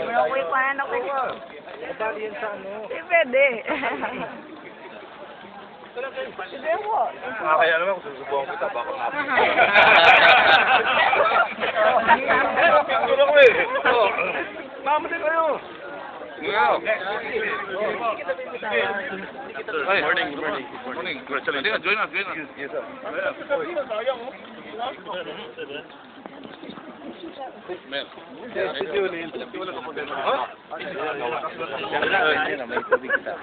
Uy, paano ko? Madali yan sa ano. Hindi pwede. Hindi po. Ah, kaya naman kung susubukan kita, baka nga. Picture ako eh. Mama din kayo. Wow. Ay, morning, morning. Morning. Congratulations. Join us, join us. Yes, sir. Yes, tubig kita.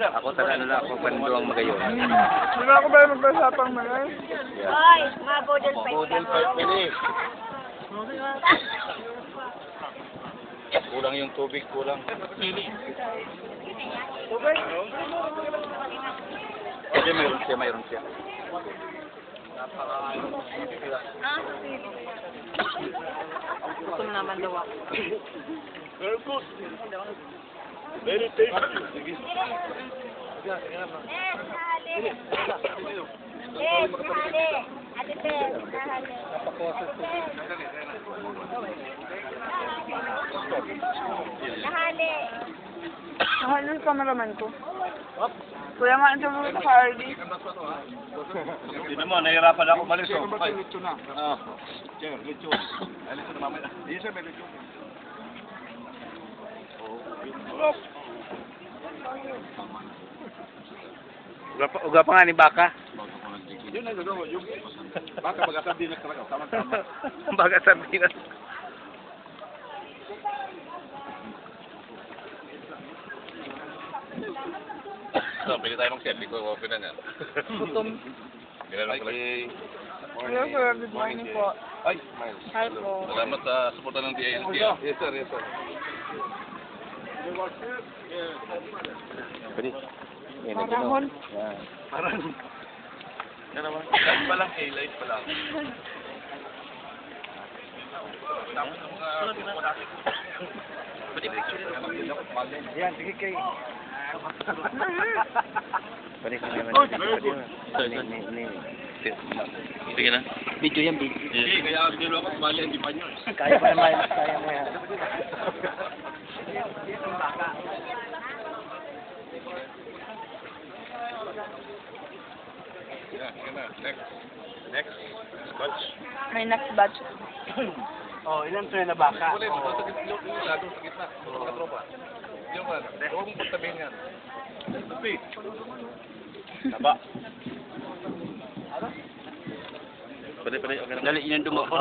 Ako sa ano lang, ako panduang magayon. Wala ko ba magkasapang mga? Hoy, mga bodel fight Model ka. 5 minutes. Kulang yung tubig, kulang. Kasi mayroon siya, mayroon siya. Gutom naman daw ako. Very good. Very tasty. Yes, hali. Yes, hali. Ate Bel, hali. Nahali. Mahal yung cameraman ko. Kuya nga, ito mo ito ka, RD. Hindi naman, nahihirapan ako malis. Oh. Ay. Ah. Sir, lechon. Ay, lechon na mamaya. Yes, sir, may lechon. Uga pa, nga ni Baka. Yun ang gagawin. Yung baka mag-asardinas talaga. Tama-tama. Baga sardinas. So, pili tayo ng chef. Ikaw, okay na yan. Gutom. Pala. Hello, sir. Good morning po. Ay, Miles. Hi po. Salamat sa suporta ng DILT. Yes, sir. Yes, sir. Pwede. Yan, Parahon. Yan. Parang... Yan naman. Live pa lang eh. Live pa lang. Tapos ng mga... Pwede picture Yan, sige kay. Pwede ka naman. Sige na. Video yan, video. Hindi, kaya biro ako sumali ang Dipanyos. Kaya pa naman, kaya mo yan. Yeah. Next. Next. Batch. May next batch. Oh, ilan to na baka? Ulit, doon sa gitna. Isa, doon sa gitna. Mga katropa. Yung man. Huwag mong pagtabihin yan. Tabi. Taba. Pwede, pwede. Na. Dali, yun dumako.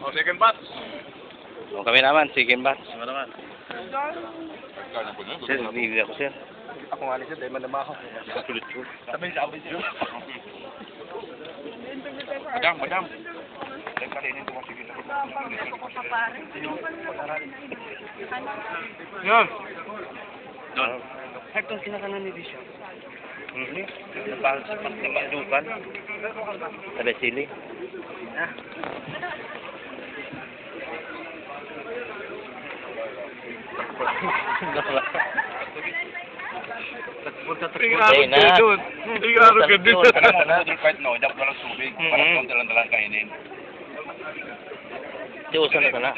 Oh, second batch. O kami naman, second batch. Ano naman? Sir, bibig ako, sir. Ako nga sir, dahil manama ako. Sulit ko. Sabi sa abay sir. Madam, madam. Yan. Doon. Hector, kinakanan ni Bishop. Mhm. Napahal sa pagkabalukan. Sabi sili. Ah. Ayun na. Hindi ka ano ka din. Tanong mo na. Kahit no, dap lang tubig. Mhm. Parang konti lang dalang kainin. Di usan na ka na.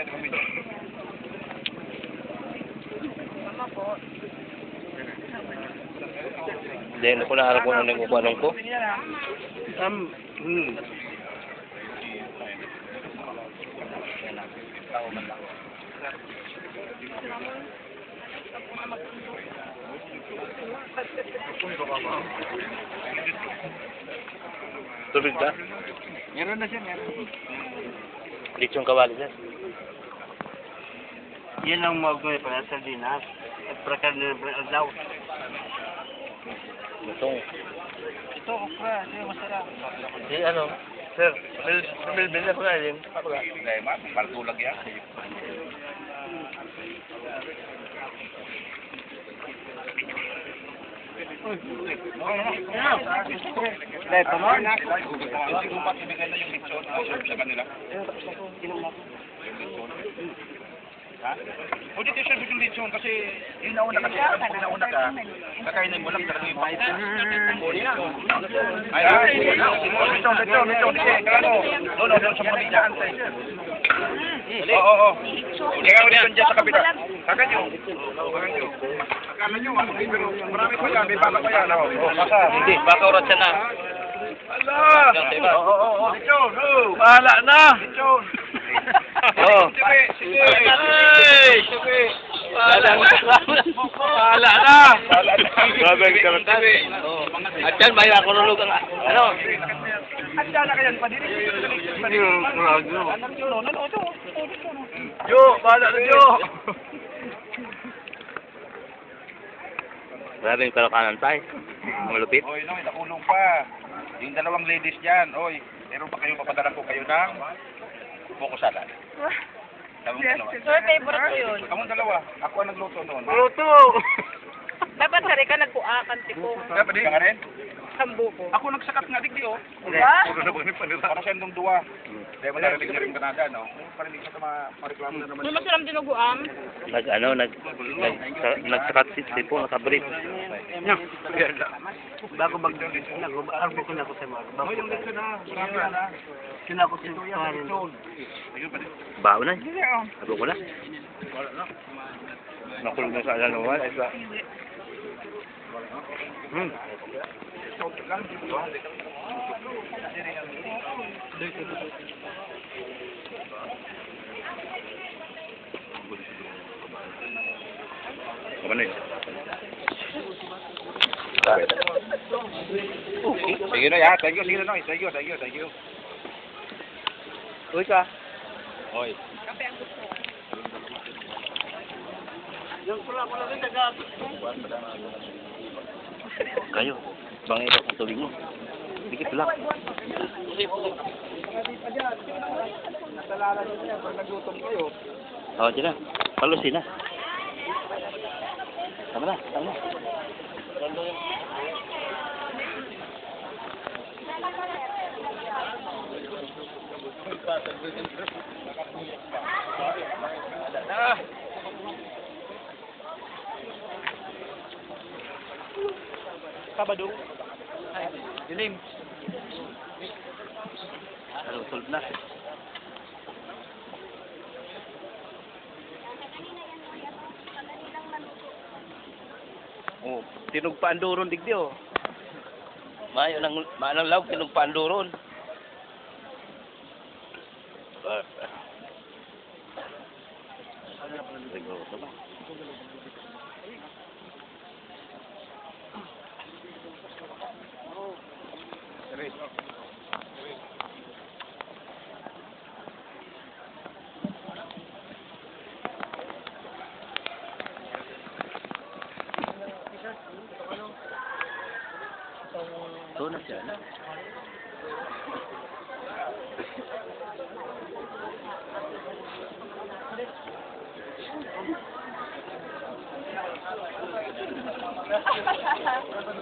Hindi, ano ko naharap ko nung nagkukuha ko. Um, hmm. Tubig ka? Meron na siya, meron. Lechong kawali dyan. Yan ang magmay para sa dinas. At prakad na adlaw. Itong. Ito, okra. Ito masarap. Si ano? Sir, bil, bil, bil na ko na yun. Dahil ma, partulag yan. Dahil pa mo? Hindi ko pa ibigay na yung lechon. Serve sa kanila. Ha? O dito siya gusto lechon kasi yung nauna ka siya, pag nauna ka, kakainin mo lang talaga yung pahit. Ay, ay, lechon, lechon, lechon, kasi no, no, doon sa bigyan. Oo, oo, oo. Ikaw lechon dyan sa kapita. Kakan nyo. Akala nyo, ako, pero marami pa yan, may baka pa yan. Oh, oh, baka. Hindi, baka oras yan na. Ala! Oo, oo, oo, lechon, oh. Bahala na. Lechon. Oo. Sige, sige. Sige. Bahala na. Bahala na. Grabe ang karatan. At yan, may nakululog ang ano. Handa na kayan pa din. Grabe. Jo, bahala na Jo. Grabe yung kalakanan tayo. Malupit. Oy, no, nakulong pa. Yung dalawang ladies diyan, oy, meron pa kayo papadala ko kayo ng buko salad. Sabi mo Yes, dalawa. yes. Sir, favorite ko yun. Kamong dalawa. Ako ang nagluto noon. Luto! Dapat sari ka nagkuakan tipo. Dapat din. Ka rin? Sambu ko. Ako nagsakat nga digdi oh. Diba? Para sa endong duwa. Dahil malarinig na rin Canada, no? Parinig sa mga mareklamo na naman. May masarap dinuguan. Nag ano, nag, nag, sa- nagsakat si tipo, nakabrit. Bago mag nag-arbo ko na ako sa mga. Bago Oy, yung lechon na. Marami na na. sinako sa kanin. Bao na. Oh. Sabi ko na. Nakulog na sa alanuwan. Ay sa... Hmm. Apa ni? Sige na ya, thank you, sige na no, thank you, thank you, thank you. Uy ka. Oy. Kayo. Bangin ang tubig mo. Dikit lang. Nasalala niyo yan, pag nagutom kayo. Oh, dyan na. Palusin na. Tama na, tama na. Sabado. Ay, dilim. Ano, solve na. Oh, tinog pa andoron digdi oh. Mayo nang manang law tinog pa andoron. Ah. Siguro ba? Ito na siya na. Yes,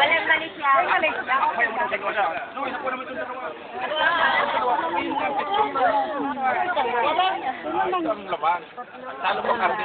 Walang mali siya. Ang laban. Talo mo karte